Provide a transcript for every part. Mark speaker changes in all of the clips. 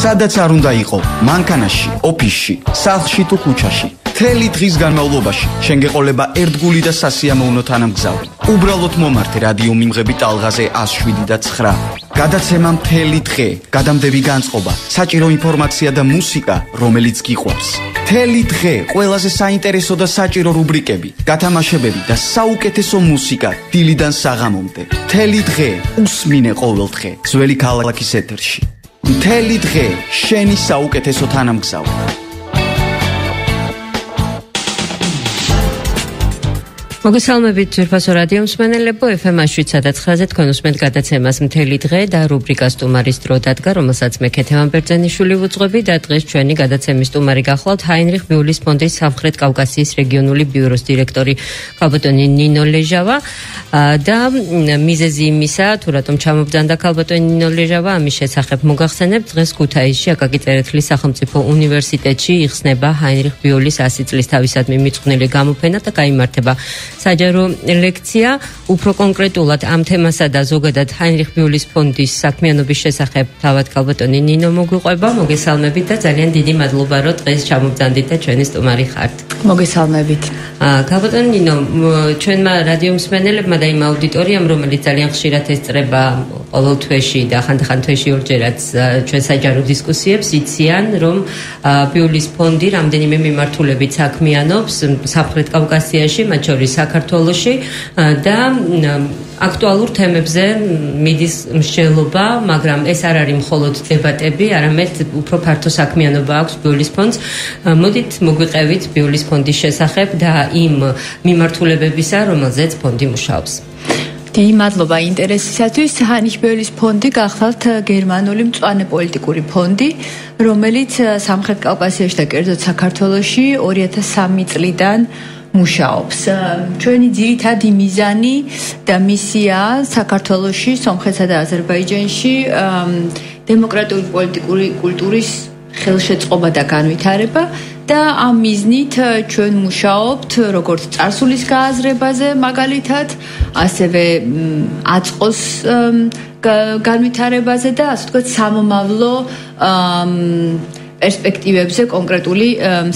Speaker 1: სადაც არ უნდა იყო, მანქანაში, ოფისში, სახლში თუ ქუჩაში. მთელი დღის განმავლობაში შენ გეყოლება ერთგული და სასიამოვნო თანამგზავრი. უბრალოდ მომართე რადიო მიმღები ტალღაზე 107 და 9. გადაცემა მთელი დღე, გადამდები განწყობა, საჭირო ინფორმაცია და მუსიკა, რომელიც გიყვარს. მთელი დღე ყველაზე საინტერესო და საჭირო რუბრიკები, გათამაშებები და საუკეთესო მუსიკა დილიდან საღამომდე. მთელი დღე უსმინე ყოველ დღე ძველი ქალაქის ეთერში. მთელი დღე შენი საუკეთესო თანამგზავრი.
Speaker 2: მოგესალმებით ძვირფასო რადიო მსმენელებო. FM-ში სადაც ხაზე თქვენ უსმენთ გადაცემას მთელი დღე და რუბრიკას სტუმარის დრო დადგა რომელსაც მე ქეთევან ბერძენიშვილი ვუძღვები და დღეს ჩვენი გადაცემის სტუმარი გახლავთ ჰაინრიხ ბიულის ფონდის სამხრეთ კავკასიის რეგიონული ბიუროს დირექტორი ქალბატონი ნინო ლეჟავა და მიზეზი იმისა თუ რატომ ჩამობძანდა ქალბატონი ნინო ლეჟავა ამის შესახებ მოგახსენებ დღეს ქუთაისში აკაკი წერეთლის სახელმწიფო უნივერსიტეტში იხსნება ჰაინრიხ ბიულის 100 წლის თავისადმი მიწყვნილი გამოფენა და გამართება საჯარო ლექცია. უფრო კონკრეტულად ამ თემასა და ზოგადად ჰაინრიხ ბიულის ფონდის საქმიანობის შესახებ თავად კალბატონი ნინო მოგვიყვება მოგესალმებით და ძალიან დიდი მადლობა რომ დღეს ჩამოგძანდით და ჩვენი სტუმარი ხართ.
Speaker 3: მოგესალმებით.
Speaker 2: აა კალბატონი ნინო ჩვენმა რადიო მსმენელებმა და იმ აუდიტორიამ რომელიც ძალიან ხშირად ესწრება ყოველ თვეში და ხანდახან თვეში ორჯერაც ჩვენ საჯარო დისკუსიებს იციან რომ ბიულის ფონდი რამდენიმე მიმართულებით საქმიანობს სამხრეთ კავკასიაში მათ შორის საქართველოში და აქტუალურ თემებზე მიდის მსჯელობა, მაგრამ ეს არ არის მხოლოდ დებატები, არამედ უფრო ფართო საქმიანობა აქვს ბიულის ფონდს. მოდით მოგვიყევით ბიულის ფონდის შესახებ და იმ მიმართულებებისა, რომელზეც ფონდი მუშაობს.
Speaker 3: დიდი მადლობა ინტერესისათვის. ჰანიშბელის ფონდი გახლავთ გერმანული მწვანე პოლიტიკური ფონდი, რომელიც სამხრეთ კავკასიაში და კერძოდ საქართველოში 2003 წლიდან მუშაობს. ჩვენი ძირითადი მიზანი და მისია საქართველოსში, სომხეთსა და აზერბაიჯანში დემოკრატიული პოლიტიკური კულტურის ხელშეწყობა და განვითარება და ამ მიზნით ჩვენ მუშაობთ როგორც წარსულის გააზრებაზე მაგალითად, ასევე აწყოს განვითარებაზე და ასე ვთქვათ სამომავლო პერსპექტივებზე კონკრეტული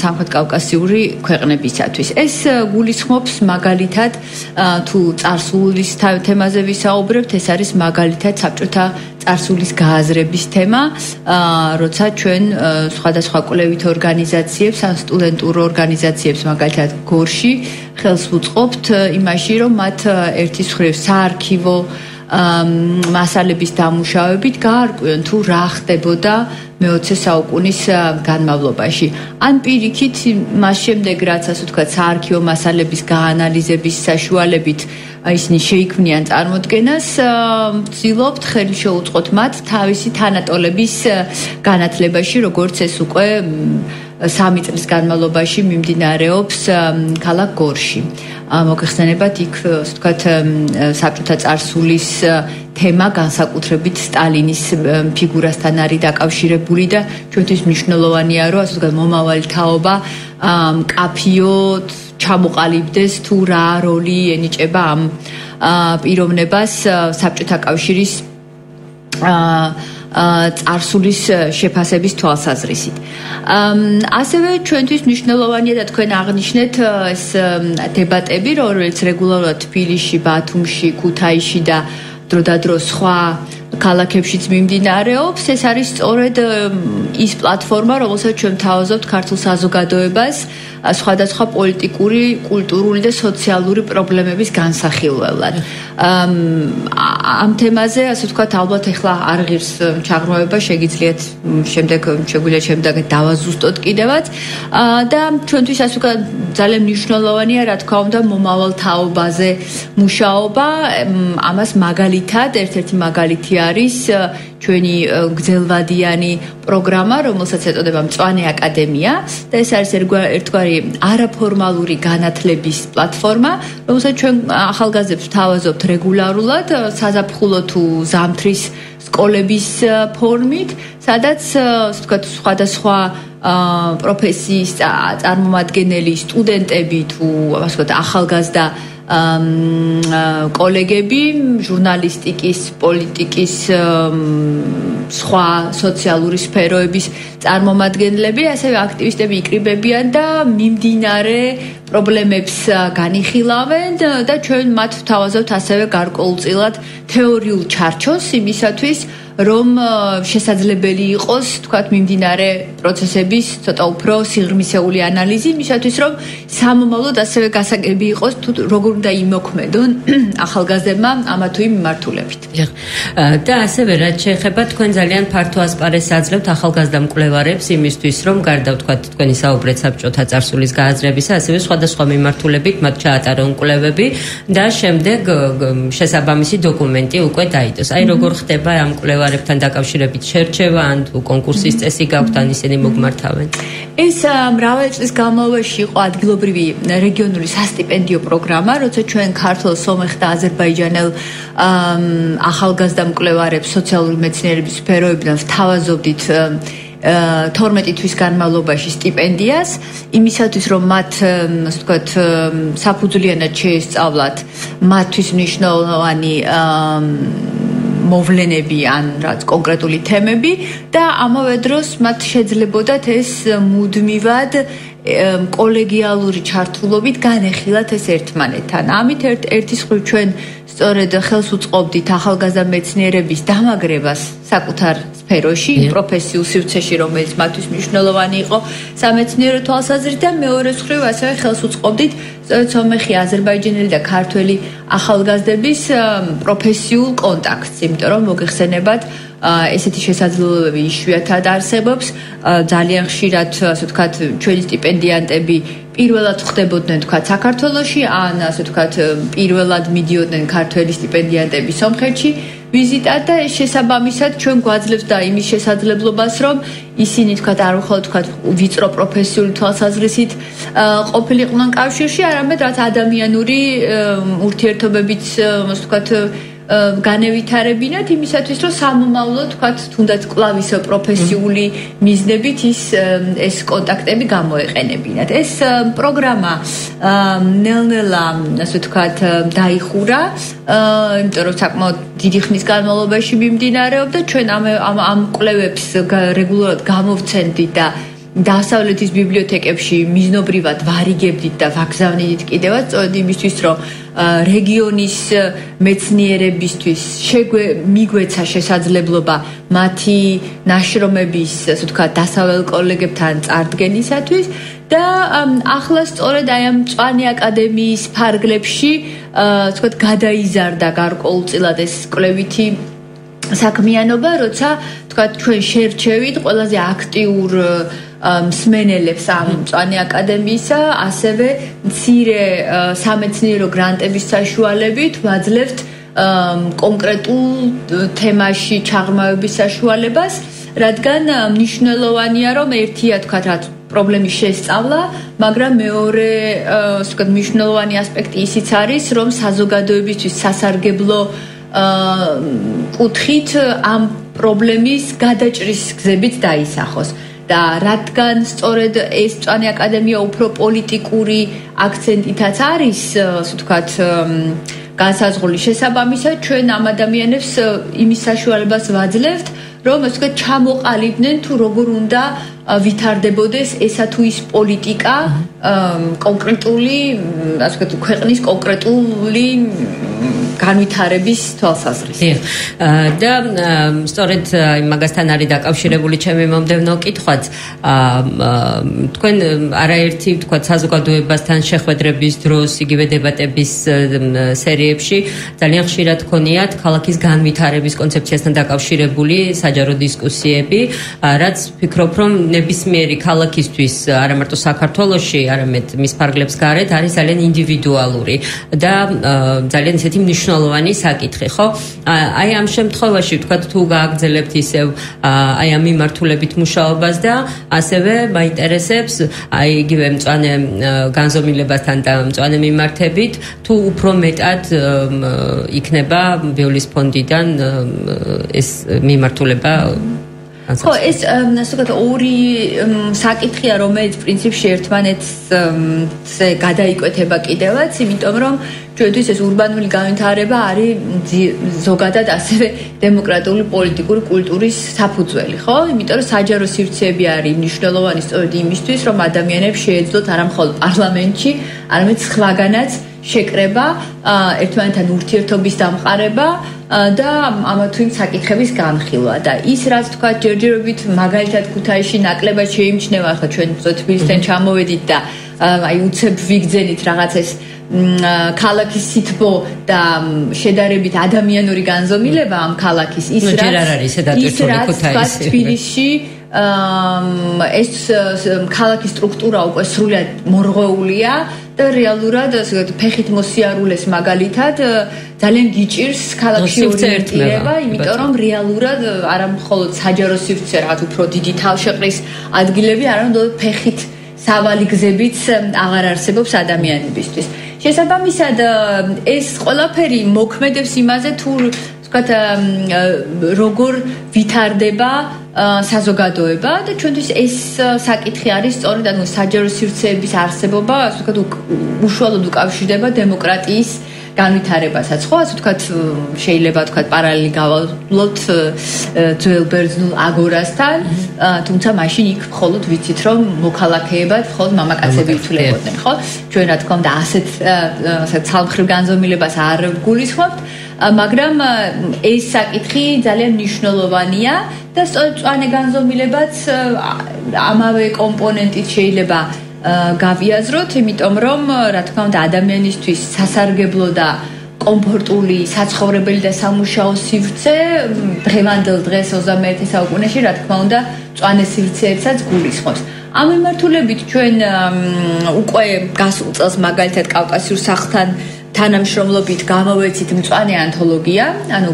Speaker 3: სამხრეთ კავკასიური ქვეყნებისათვის. ეს გულისხმობს მაგალითად თუ წარსულის თემაზე ვისაუბრებთ, ეს არის მაგალითად საბჭოთა წარსულის გააზრების თემა, როცა ჩვენ სხვადასხვა კვლევით ორგანიზაციებს, ან სტუდენტურ ორგანიზაციებს მაგალითად გორში ხელს ვუწყობთ იმაში, რომ მათ ერთის მხრივ საარქივო მასალების დამუშავებით გაარკვიონ თუ რა ხდებოდა მე-20 საუკუნის განმავლობაში. ან პირიქით მას შემდეგ რაც ასე ვთქვათ, საარქივო მასალების გაანალიზების საშუალებით ისინი შეიქმნიან წარმოდგენას, ვცდილობთ ხელი შეუწყოთ მათ თავისი თანატოლების განათლებაში, როგორც ეს უკვე სამი წლის განმავლობაში მიმდინარეობს ქალაქ გორში. მოგეხსენებათ იქ ასე ვთქვათ საბჭოთა წარსულის თემა განსაკუთრებით სტალინის ფიგურასთან არის დაკავშირებული და ჩვენთვის მნიშვნელოვანია რომ ასე ვთქვათ მომავალი თაობა კაფიოთ ჩამოყალიბდეს თუ რა როლი ენიჭება ამ პიროვნებას საბჭოთა კავშირის აა წარსულის შეფასების თვალსაზრისით. ასევე ჩვენთვის მნიშვნელოვანია და თქვენ აღნიშნეთ ეს დებატები, რომელიც რეგულარულად თბილისში, ბათუმში, ქუთაისში და დროდადრო სხვა ქალაქებშიც მიმდინარეობს. ეს არის სწორედ ის პლატფორმა, რომელსაც ჩვენ თავაზობთ ქართულ საზოგადოებას სხვადასხვა პოლიტიკური, კულტურული და სოციალური პრობლემების განსახილველად. ამ თემაზე, ასე ვთქვათ, ალბათ ახლა არ ღირს ჩაღრმავება, შეგიძლიათ შემდეგ შეგვიძლია შემდეგ დავაზუსტოთ კიდევაც. და ჩვენთვის ასე ვთქვათ, ძალიან მნიშვნელოვანია, რა თქმა უნდა, მომავალ თაობაზე მუშაობა. ამას მაგალითად, ერთ-ერთი მაგალითი არის ჩვენი გძელვადიანი პროგრამა, რომელსაც ეტოდება მწვანე აკადემია და ეს არის ერთგვარი არაფორმალური განათლების პლატფორმა, რომელსაც ჩვენ ახალგაზრდებს თავაზობთ რეგულარულად საზაფხულო თუ ზამთრის სკოლების ფორმით, სადაც ვთქვათ სხვადასხვა პროფესიის წარმომადგენელი სტუდენტები თუ ასე ვთქვათ ახალგაზრდა კოლეგები ჟურნალისტიკის, პოლიტიკის სხვა სოციალური სფეროების წარმომადგენლები, ასევე აქტივისტები იკრიბებიან და მიმდინარე პრობლემებს განიხილავენ და ჩვენ მათ ვთავაზობთ ასევე გარკვეულწილად თეორიულ ჩარჩოს იმისათვის, რომ შესაძლებელი იყოს, თქვათ, მიმდინარე პროცესების ცოტა უფრო სიღრმისეული ანალიზი, მისათვის რომ სამომავლოდ ასევე გასაგები იყოს, თუ როგორ უნდა იმოქმედონ ახალგაზრდებმა ამა თუ იმ მიმართულებით.
Speaker 2: და ასევე რაც შეეხება თქვენ ძალიან ფართო ასპარეზს აძლევთ ახალგაზრდა მკვლევარებს იმისთვის, რომ გარდა თქვათ თქვენი საუბრეთ საბჭოთა წარსულის გააზრებისა, ასევე სხვადასხვა მიმართულებით მათ ჩაატარონ კვლევები და შემდეგ შესაბამისი დოკუმენტი უკვე დაიდოს. აი როგორ ხდება ამ კვლევა მკვლევარებთან დაკავშირებით შერჩევა ან თუ კონკურსის წესი გაქვთ ან ისინი მოგმართავენ?
Speaker 3: ეს მრავალი წლის განმავლობაში იყო ადგილობრივი რეგიონული სასტიპენდიო პროგრამა, როცა ჩვენ ქართულ, სომეხ და აზერბაიჯანელ ახალგაზრდა მკვლევარებს სოციალური მეცნიერების სფეროებიდან ვთავაზობდით 12 თვის განმავლობაში სტიპენდიას იმისათვის რომ მათ ასე ვთქვათ საფუძვლიანად შეესწავლათ მათთვის მნიშვნელოვანი მოვლენები ან რაც კონკრეტული თემები და ამავე დროს მათ შეძლებოდათ ეს მუდმივად კოლეგიალური ჩართულობით განეხილათ ეს ერთმანეთთან. ამით ერთ ერთის ხრივ ჩვენ სწორედ ხელს უწყობდით ახალგაზრდა მეცნიერების დამაგრებას საკუთარ სფეროში, პროფესიულ სივრცეში, რომელიც მათთვის მნიშვნელოვანი იყო. სამეცნიერო თვალსაზრისით და მეორე მხრივ ასევე ხელს უწყობდით სომეხი, აზერბაიჯანელი და ქართველი ახალგაზრდების პროფესიულ კონტაქტს, იმიტომ რომ მოგეხსენებათ ესეთი შესაძლებლობები იშვიათად არსებობს. ძალიან ხშირად ასე ვთქვათ ჩვენი სტიპენდიანტები პირველად ხდებოდნენ თქვა საქართველოში ან ასე ვთქვათ პირველად მიდიოდნენ ქართველი სტიპენდიანტები სომხეთში ვიზიტად და ეს შესაბამისად ჩვენ გვაძლევს და იმის შესაძლებლობას რომ ისინი თქვა არ უხალოდ თქვა ვიწრო პროფესიული თვალსაზრისით ყოფილიყვნენ კავშირში არამედ რაც ადამიანური ურთიერთობებით ასე ვთქვა განევითარებინათ იმისათვის რომ სამომავლო თქვათ თუნდაც კლავის პროფესიული მიზნებით ის ეს კონტაქტები გამოეყენებინათ. ეს პროგრამა ნელ-ნელა ასე ვთქვათ დაიხურა იმიტომ რომ საკმაოდ დიდი ხნის განმავლობაში მიმდინარეობდა. ჩვენ ამ ამ კვლევებს რეგულარულად გამოვცემდით და დასავლეთის ბიბლიოთეკებში მიზნობრივად ვარიგებდით და ვაგზავნით კიდევაც სწორედ იმისთვის რომ რეგიონის მეცნიერებისთვის შეგვე მიგვეცა შესაძლებლობა მათი ნაშრომების ასე ვთქვათ დასავალ კოლეგებთან წარდგენისათვის და ახლა სწორედ აი ამ წვანი აკადემიის ფარგლებში ასე ვთქვათ გადაიზარდა გარკვეულწილად ეს კვლევითი საქმიანობა, როცა თქვა ჩვენ შერჩევით ყველაზე აქტიურ მსმენელებს ამ მწვანე აკადემიისა, ასევე მცირე სამეცნიერო გრანტების საშუალებით ვაძლევთ კონკრეტულ თემაში ჩაღრმავების საშუალებას, რადგან მნიშვნელოვანია რომ ერთია თქვა რა პრობლემის შესწავლა, მაგრამ მეორე, ასე ვთქვათ, მნიშვნელოვანი ასპექტი ისიც არის, რომ საზოგადოებისთვის სასარგებლო აა კუთხით ამ პრობლემის გადაჭრის გზებით დაისახოს. და რადგან სწორედ ეს წვანი აკადემია უფრო პოლიტიკური აქცენტითაც არის, ასე ვთქვათ, განსაზღვრული შესაბამისად, ჩვენ ამ ადამიანებს იმის საშუალებას ვაძლევთ, რომ ასე ვთქვათ, ჩამოყალიბდნენ თუ როგორ უნდა ვითარდებოდეს ესა თუ ის პოლიტიკა კონკრეტული, ასე ვთქვათ, ქვეყნის კონკრეტული განვითარების თვალსაზრისით.
Speaker 2: და სწორედ მაგასთან არის დაკავშირებული ჩემი მომდევნო კითხვაც. თქვენ არაერთი თქვა საზოგადოებასთან შეხვედრების დროს, იგივე დებატების სერიებში ძალიან ხშირად ქონიათ ქალაქის განვითარების კონცეფციასთან დაკავშირებული საჯარო დისკუსიები, რაც ფიქრობ რომ ნებისმიერი ქალაქისთვის არა მარტო საქართველოსში, არამედ მის ფარგლებს გარეთ არის ძალიან ინდივიდუალური და ძალიან ისეთი მნიშვნელოვანი საკითხი, ხო? აი ამ შემთხვევაში ვთქვა თუ გააგზელებთ ისევ აი ამ მიმართულებით მუშაობას და ასევე მაინტერესებს აი იგივე მწვანე განზომილებასთან და მწვანე მიმართებით თუ უფრო მეტად იქნება ბიოლის ფონდიდან ეს მიმართულება
Speaker 3: ხო ეს ასე ვთქვათ ორი საკითხია რომელიც პრინციპში ერთმანეთს ზე გადაიკვეთება კიდევაც იმიტომ რომ ჩვენთვის ეს урბანული განვითარება არის ზოგადად ასევე დემოკრატიული პოლიტიკური კულტურის საფუძველი, ხო? იმიტომ რომ საჯარო სივრცეები არის მნიშვნელოვანი სწორედ იმისთვის, რომ ადამიანებს შეეძლოთ არა მხოლოდ პარლამენტში, არამედ სხვაგანაც შეკრება, ერთმანეთთან ურთიერთობის დამყარება და ამა თუ იმ საკითხების განხილვა. და ის რაც თქვა ჯერჯერობით მაგალითად ქუთაისში ნაკლებად შეიმჩნევა ხა ჩვენ თბილისიდან ჩამოვედით და აი უცებ ვიგძენით რაღაც ეს ქალაქის სითბო და შედარებით ადამიანური განზომილება ამ ქალაქის.
Speaker 2: ის რაც ის
Speaker 3: რაც თბილისში ეს ქალაქის სტრუქტურა უკვე სრულად მორღვეულია და რეალურად ასე ვთქვათ ფეხით მოსიარულეს მაგალითად ძალიან გიჭირს ქალაქში ორიენტირება, იმიტომ რომ რეალურად არა მხოლოდ საჯარო სივრცე რაღაც უფრო დიდი თავშეყრის ადგილები, არამედ ფეხით სავალი გზებიც აღარ არსებობს ადამიანებისთვის. შესაბამისად ეს ყველაფერი მოქმედებს იმაზე თუ ვთქვათ როგორ ვითარდება საზოგადოება და ჩვენთვის ეს საკითხი არის სწორედ ანუ საჯარო სივრცეების არსებობა ასე ვთქვათ უშუალოდ უკავშირდება დემოკრატიის განვითარებასაც ხო? ასე ვთქვათ შეიძლება ვთქვათ პარალელი გავალოთ ძველ ბერძნულ აგორასთან თუმცა მაშინ იქ მხოლოდ ვიცით რომ მოქალაქეებად მხოლოდ მამაკაცები ითვლებოდნენ ხო? ჩვენ რა თქმა უნდა ასეთ ასე ცალმხრივ განზომილებას არ გულისხმობთ მაგრამ ეს საკითხი ძალიან მნიშვნელოვანია და სწორედ წვანე განზომილებაც ამავე კომპონენტით შეიძლება გავიაზროთ, იმიტომ რომ რა თქმა უნდა ადამიანისთვის სასარგებლო და კომფორტული საცხოვრებელი და სამუშაო სივრცე დღევანდელ დღეს 21 საუკუნეში რა თქმა უნდა წვანე სივრცეებსაც გულისხმობს. ამ მიმართულებით ჩვენ უკვე გასულ წელს მაგალითად კავკასიურ სახლთან თანამშრომლობით გამოვეცით მწვანე ანთოლოგია, ანუ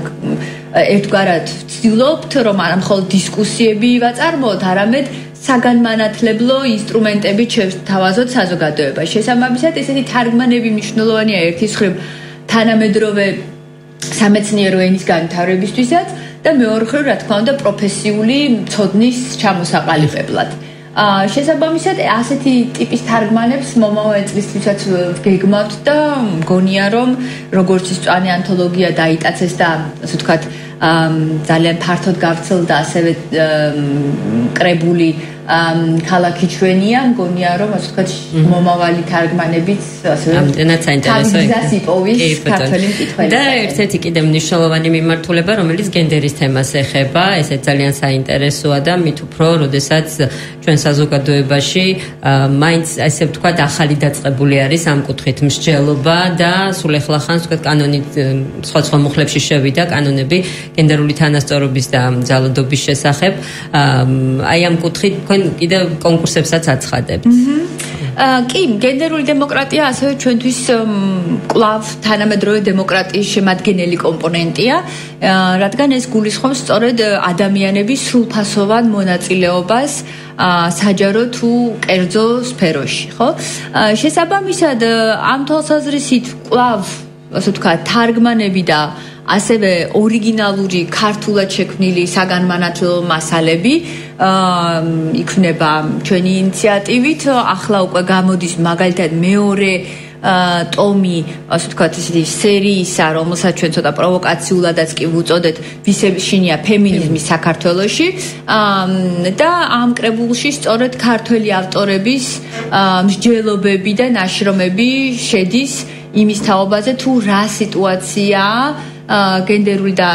Speaker 3: ერთგვარად ვცდილობთ რომ არა მხოლოდ დისკუსიები ვაწარმოოთ, არამედ საგანმანათლებლო ინსტრუმენტები შევთავაზოთ საზოგადოებაში. შესაბამისად, ესეთი თარგმანები მნიშვნელოვანია ერთის მხრივ თანამედროვე სამეცნიერო ენის განვითარებისთვისაც და მეორე მხრივ, რა თქმა უნდა, პროფესიული ცოდნის ჩამოსაყალიბებლად. აა შესაბამისად, ასეთი ტიპის თარგმანებს მომავალ წლისთვისაც გეგმავთ და მგონია, რომ როგორც ის წვანე ანთოლოგია დაიტაცეს და ასე ვთქვათ, ძალიან ფართოდ გავრცელდა ასევე კრებული ქალაქი ჩვენია, მგონია რომ ასე ვთქვათ მომავალი თარგმანებიც
Speaker 2: ასევე ამდენად
Speaker 3: საინტერესოა.
Speaker 2: და ერთ-ერთი კიდევ მნიშვნელოვანი მიმართულება, რომელიც გენდერის თემას ეხება, ესეც ძალიან საინტერესოა და მით უფრო, როდესაც ჩვენ საზოგადოებაში მაინც ასე ვთქვათ ახალი დაწყებული არის ამ კუთხით მსჯელობა და სულ ეხლა ხანს ვთქვათ კანონი სხვა სხვა მუხლებში შევიდა კანონები გენდერული თანასწორობის და ძალადობის შესახებ. აი ამ კუთხით თქვენ კიდევ კონკურსებსაც აცხადებთ.
Speaker 3: აა კი, გენდერული დემოკრატია ასევე ჩვენთვის კლავ თანამედროვე დემოკრატიის შემადგენელი კომპონენტია, რადგან ეს გულისხმობს სწორედ ადამიანების სრულფასოვან მონაწილეობას აა საჯარო თუ კერძო სფეროში, ხო? შესაბამისად ამ თვალსაზრისით კლავ ასე ვთქვა, თარგმანები და ასევე ორიგინალური ქართულად შექმნილი საგანმანათლებლო მასალები აა იქნება ჩვენი ინიციატივით. ახლა უკვე გამოდის მაგალითად მეორე ა ტომი ასე ვთქვათ ისეთი სერიისა რომელსაც ჩვენ ცოტა პროვოკაციულადაც კი ვუწოდეთ ვისებშინია ფემინიზმი საქართველოში. და ამ კრებულში სწორედ ქართველი ავტორების მსჯელობები და ნაშრომები შედის იმის თაობაზე თუ რა სიტუაციაა გენდერული და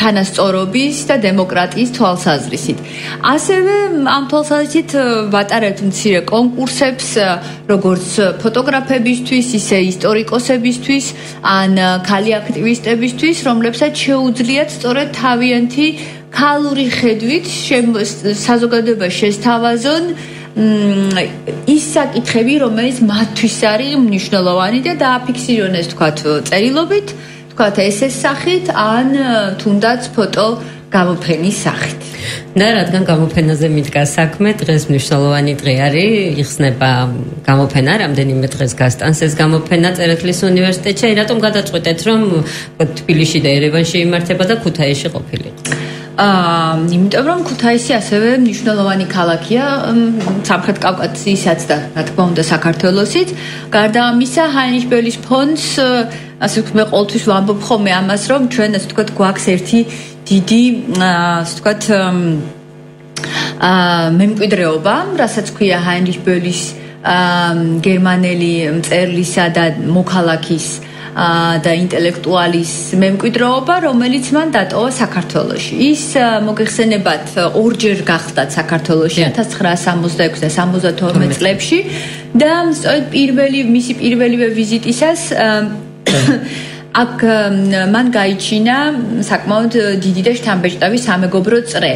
Speaker 3: თანასწორობის და დემოკრატიის თვალსაზრისით. ასევე ამ თვალსაზრისით ვატარებთ მცირე კონკურსებს, როგორც ფოტოგრაფებისთვის, ისე ისტორიკოსებისთვის, ან ქალი აქტივისტებისთვის, რომლებსაც შეუძლიათ სწორედ თავიანთი ქალური ხედვით საზოგადოება შესთავაზონ ის საკითხები, რომელიც მათთვის არის მნიშვნელოვანი და დააფიქსირონ ეს თქვა წერილობით. თქვათ ესეს სახით ან თუნდაც ფოტო გამოფენის სახით.
Speaker 2: და რადგან გამოფენაზე მიდგა საქმე, დღეს მნიშვნელოვანი დღე არის, იხსნება გამოფენა, რამდენიმე დღეს გასტანს ეს გამოფენა წერეთლის უნივერსიტეტში. რატომ გადაწყვეტეთ, რომ თბილისში და ერევანში იმართება და ქუთაისში ყოფილიყო?
Speaker 3: აა იმიტომ რომ ქუთაისი ასევე მნიშვნელოვანი ქალაქია სამხრეთ კავკასისაც და რა თქმა უნდა საქართველოსიც. გარდა ამისა, ჰაინიშბელის ფონდს ასე ვთქვი, მე ყოველთვის ვამბობ ხოლმე ამას, რომ ჩვენ ასე ვთქვათ გვაქვს ერთი დიდი ასე ვთქვათ აა მემკვიდრეობა, რასაც ქვია ჰაინიშბელის აა გერმანელი მწერლისა და მოქალაქის და ინტელექტუალის მემკვიდრეობა, რომელიც მან დატოვა საქართველოში. ის მოგეხსენებათ ორჯერ გახდათ საქართველოში 1966 და 72 წლებში და პირველი მისი პირველივე ვიზიტისას აქ მან გაიჩინა საკმაოდ დიდი და შთამბეჭდავი სამეგობრო წრე.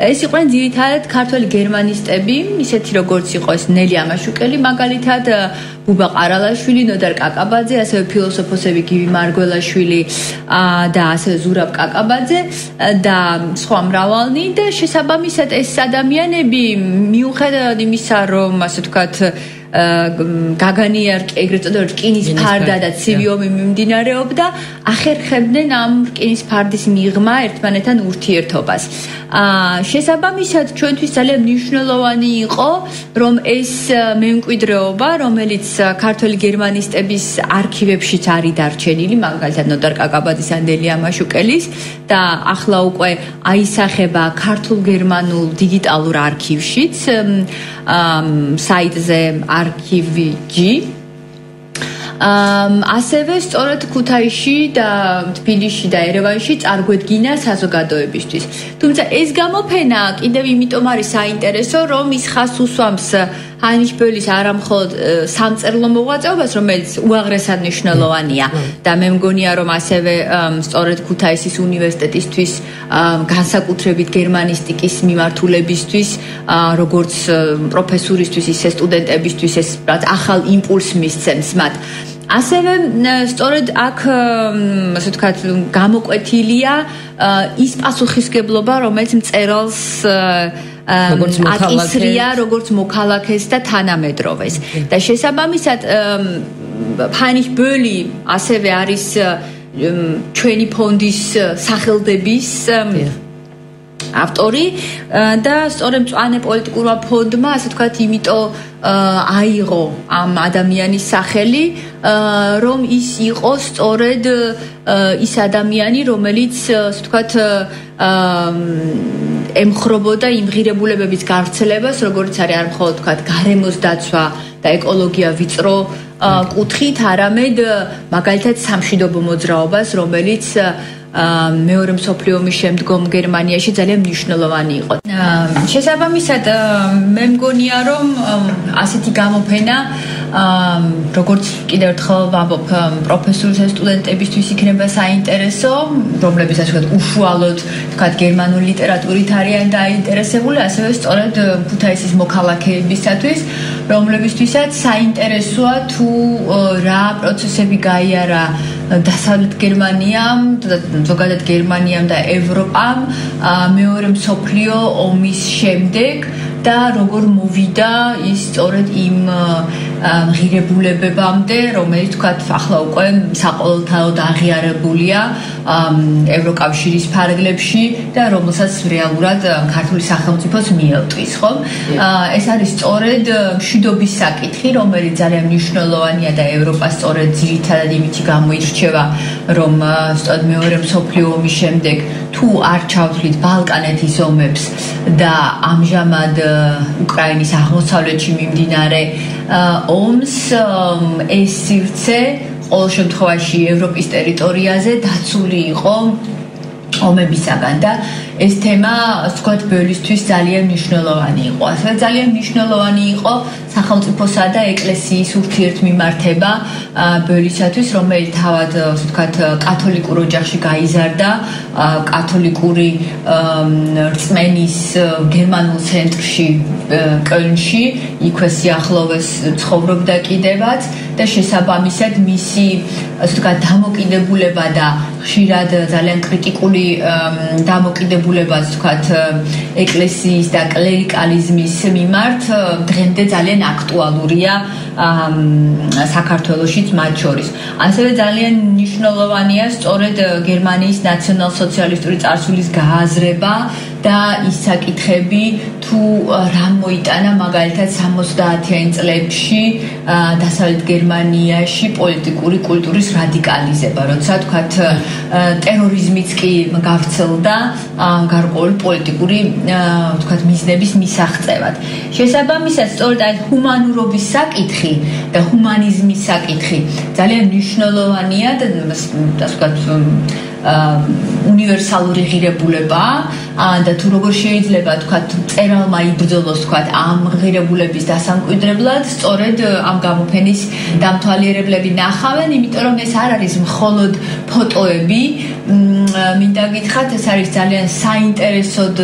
Speaker 3: ეს იყვნენ ძირითადად ქართველი გერმანისტები, ისეთი როგორც იყო ეს ნელი ამაშუკელი, მაგალითად ბუბა ყარალაშვილი, ნოდარ კაკაბაძე, ასევე ფილოსოფოსები გივი მარგველაშვილი და ასევე ზურაბ კაკაბაძე და სხვა მრავალნი და შესაბამისად ეს ადამიანები მიუხედავად იმისა, რომ ასე ვთქვათ გაგანიარ ეგრეთ წოდებული რკინის ფარდა და ცივი ომი მიმდინარეობდა, ახერხებდნენ ამ რკინის ფარდის მიღმა ერთმანეთთან ურთიერთობას. აა შესაბამისად ჩვენთვის ძალიან მნიშვნელოვანი იყო, რომ ეს მემკვიდრეობა, რომელიც ქართული გერმანისტების არქივებშიც არის დარჩენილი, მაგალითად ნოდარ კაკაბაძის ანდელია მაშუკელის და ახლა უკვე აისახება ქართულ-გერმანულ დიგიტალურ არქივშიც საიტზე არქივი.g ამ ასევე სწორედ ქუთაისში და თბილისში და ერევანში წარგვედგინა საზოგადოებისთვის. თუმცა ეს გამოფენა კიდევ იმიტომ არის საინტერესო, რომ ის ხას უსვამს ანიშბელის არამხოლოდ სამწერლო მოღვაწეობას, რომელიც უაღრესად მნიშვნელოვანია და მე მგონია, რომ ასევე სწორედ ქუთაისის უნივერსიტეტისთვის განსაკუთრებით გერმანისტიკის მიმართულებისთვის, როგორც პროფესორისთვის, ისე სტუდენტებისთვის ეს ახალ იმპულსს მისცემს მათ. ასევე სწორედ აქ ასე ვთქვათ გამოკვეთილია ის პასუხისგებლობა რომელიც მწერალს
Speaker 2: როგორც
Speaker 3: მოქალაქეა როგორც მოქალაქეს. და თანამედროვეს. და შესაბამისად ფანიშ ბოლი ასევე არის ჩვენი ფონდის სახელდების ავტორი და სწორედ მწვანე პოლიტიკურმა ფონდმა ასე ვთქვათ იმიტომ აიღო ამ ადამიანის სახელი რომ ის იყო სწორედ ის ადამიანი რომელიც ასე ვთქვათ ემხრობოდა იმ ღირებულებების გავრცელებას როგორც არის არ მხოლოდ ვთქვათ გარემოს დაცვა და ეკოლოგია ვიწრო კუთხით არამედ მაგალითად სამშვიდობო მოძრაობას რომელიც მეორე მსოფლიო ომის შემდგომ გერმანიაში ძალიან მნიშვნელოვანი იყო. შესაბამისად მე მგონია რომ ასეთი გამოფენა როგორც კიდევ ერთხელ ვამბობ პროფესორთა სტუდენტებისთვის იქნება საინტერესო, რომლებიც ასე უშუალოდ ვთქვათ გერმანული ლიტერატურით არიან დაინტერესებული, ასევე სწორედ ქუთაისის მოქალაქეებისათვის, რომლებისთვისაც საინტერესოა თუ რა პროცესები გაიარა დასავლეთ გერმანიამ და ზოგადად გერმანიამ და ევროპამ მეორე მსოფლიო ომის შემდეგ და როგორ მოვიდა ის სწორედ იმ ღირებულებებამდე, რომელიც თქვა ახლა უკვე საყოველთაოდ აღიარებულია ევროკავშირის ფარგლებში და რომელსაც რეალურად ქართული სახელმწიფოს მიელტვის, ხო? ეს არის სწორედ მშვიდობის საკითხი, რომელიც ძალიან მნიშვნელოვანია და ევროპა სწორედ ძირითადად იმითი გამოირჩევა, რომ სწორედ მეორე მსოფლიო ომის შემდეგ თუ არ ჩავთვლით ბალკანეთის ომებს და ამჟამად უკრაინის აღმოსავლეთში მიმდინარე ომს ეს სივრცე ყოველ შემთხვევაში ევროპის ტერიტორიაზე დაცული იყო ომებისაგან და ეს თემა თქვათ ბელისთვის ძალიან მნიშვნელოვანი იყო. ასე ძალიან მნიშვნელოვანი იყო სახელმწიფოსა და ეკლესიის ურთიერთმიმართება ბელისათვის, რომელიც თავად თქვათ კათოლიკურ ოჯახში გაიზარდა, კათოლიკური რწმენის გერმანულ ცენტრში კოლნში, იქვე სიახლოვეს ცხოვრობდა კიდევაც და შესაბამისად მისი ასე თქვათ დამოკიდებულება და ხშირად ძალიან კრიტიკული დამოკიდებულება ვალდებულებას თქვათ ეკლესიის და კლერიკალიზმის მიმართ დღემდე ძალიან აქტუალურია საქართველოსიც მათ შორის. ასევე ძალიან მნიშვნელოვანია სწორედ გერმანიის ნაციონალ-სოციალისტური წარსულის გააზრება და ის საკითხები თუ რა მოიტანა მაგალითად 70-იან წლებში დასავლეთ გერმანიაში პოლიტიკური კულტურის რადიკალიზება, როცა თქვათ ტერორიზმიც კი გავრცელდა გარკვეული პოლიტიკური თქვათ მიზნების მისაღწევად. შესაბამისად, სწორედ აი ჰუმანურობის საკითხი და ჰუმანიზმის საკითხი ძალიან მნიშვნელოვანია და ასე ვთქვათ უნივერსალური ღირებულება და თუ როგორ შეიძლება თქვა წერალმა იბრძოლოს თქვა ამ ღირებულების დასამკვიდრებლად სწორედ ამ გამოფენის დამთვალიერებლები ნახავენ იმიტომ რომ ეს არ არის მხოლოდ ფოტოები. მინდა გითხრათ ეს არის ძალიან საინტერესოდ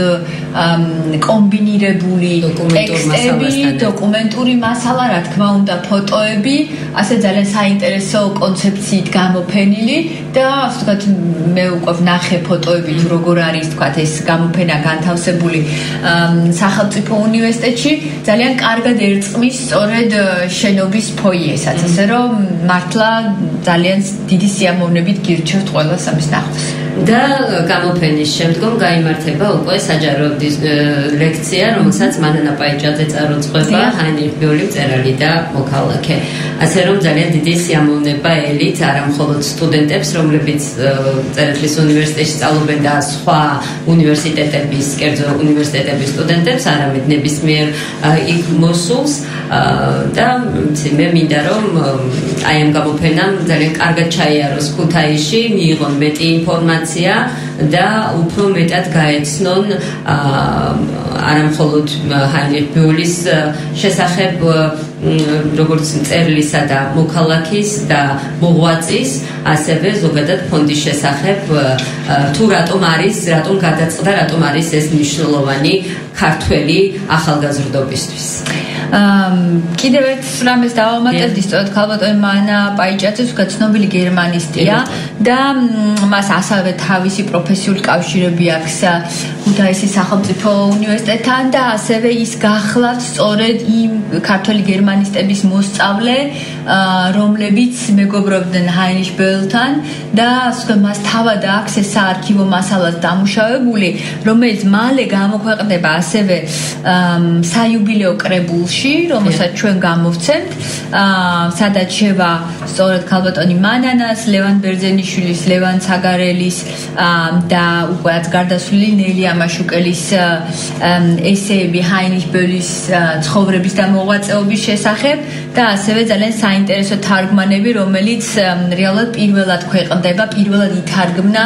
Speaker 3: კომბინირებული ტექსტები დოკუმენტური მასალა რა თქმა უნდა ფოტოები. ასე ძალიან საინტერესო კონცეფციით გამოფენილი. და ასე ვთქვათ მე უკვე ვნახე ფოტოები თუ როგორ არის თქვა ეს გამოფენა განთავსებული სახელმწიფო უნივერსიტეტში ძალიან კარგად ერწყმის სწორედ შენობის ფოიესაც ასე რომ მართლა ძალიან დიდი სიამოვნებით გირჩევთ ყველას ამის ნახვას
Speaker 2: და გამოფენის შემდგომ გამართება უკვე საჯარო ლექცია, რომელსაც მანანა პაიჭაძე წარუძღვება, ჰაინრიხ ბიოლი მწერალი და მოქალაქე. ასე რომ ძალიან დიდი სიამოვნება ელით არა მხოლოდ სტუდენტებს, რომლებიც წერეთლის უნივერსიტეტში სწავლობენ და სხვა უნივერსიტეტების, კერძო უნივერსიტეტების სტუდენტებს, არამედ ნებისმიერ იქ მოსულს და მე მინდა რომ აი ამ გამოფენამ ძალიან კარგად ჩაიაროს ქუთაისში, მიიღონ მეტი ინფორმაცია ინფორმაცია და უფრო მეტად გაეცნონ არამხოლოდ ჰაინრიხ ბიულის შესახებ როგორც წერლისა და მოქალაქის და მოღვაწის, ასევე ზოგადად ფონდის შესახებ თუ რატომ არის, რატომ გადაწყდა, რატომ არის ეს მნიშვნელოვანი ქართველი ახალგაზრდობისთვის.
Speaker 3: კიდევ ერთ რამეს დავამატებდი სწორედ ქალბატონი მანა პაიჭაძეს უკვე ცნობილი გერმანისტია და მას ასევე თავისი პროფესიული კავშირები აქვს ქუთაისის სახელმწიფო უნივერსიტეტთან და ასევე ის გახლავთ სწორედ იმ ქართველი გერმანისტების მოსწავლე რომლებიც მეგობრობდნენ ჰაინრიხ ბელთან და ასე მას თავად აქვს ეს საარქივო მასალა დამუშავებული რომელიც მალე გამოქვეყნდება ასევე საიუბილეო კრებულში ჟურნალში, რომელსაც ჩვენ გამოვცემთ, აა სადაც შევა სწორედ ქალბატონი მანანას, ლევან ბერძენიშვილის, ლევან ცაგარელის და უკვე გარდაცვლილი ნელი ამაშუკელის ესეები ჰაინრიხ ბელის ცხოვრების და მოღვაწეობის შესახებ. და ასევე ძალიან საინტერესო თარგმანები, რომელიც რეალურად პირველად ქვეყნდება, პირველად ითარგმნა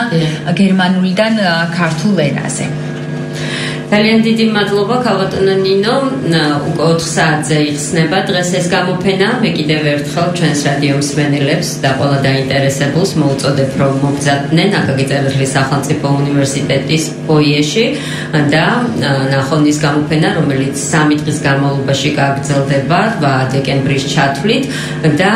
Speaker 3: გერმანულიდან ქართულ ენაზე.
Speaker 2: ძალიან დიდი მადლობა ქალბატონო ნინო. უკვე 4 საათზე იხსნება დღეს ეს გამოფენა. მე კიდევ ერთხელ ჩვენს რადიო მსმენელებს და ყველა დაინტერესებულს მოუწოდებ რომ მოგზადდნენ აკაკი წერეთლის სახელმწიფო უნივერსიტეტის ფოიეში. და ნახონ ის გამოფენა რომელიც 3 დღის განმავლობაში გაგრძელდება 8 დეკემბრის ჩათვლით. და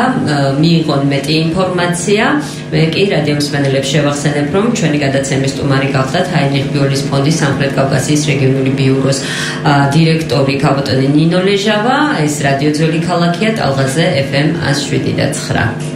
Speaker 2: მიიღონ მეტი ინფორმაცია მე კი რადიო მსმენელებს შევახსენებ რომ ჩვენი გადაცემის სტუმარი გახლდათ ჰაინრიხ ბიოლის ფონდის სამხრეთ კავკასიის რეგიონული ბიუროს დირექტორი ქალბატონი ნინო ლეჟავა, ეს რადიო ძველი ქალაქია ტალღაზე FM 107 და 9.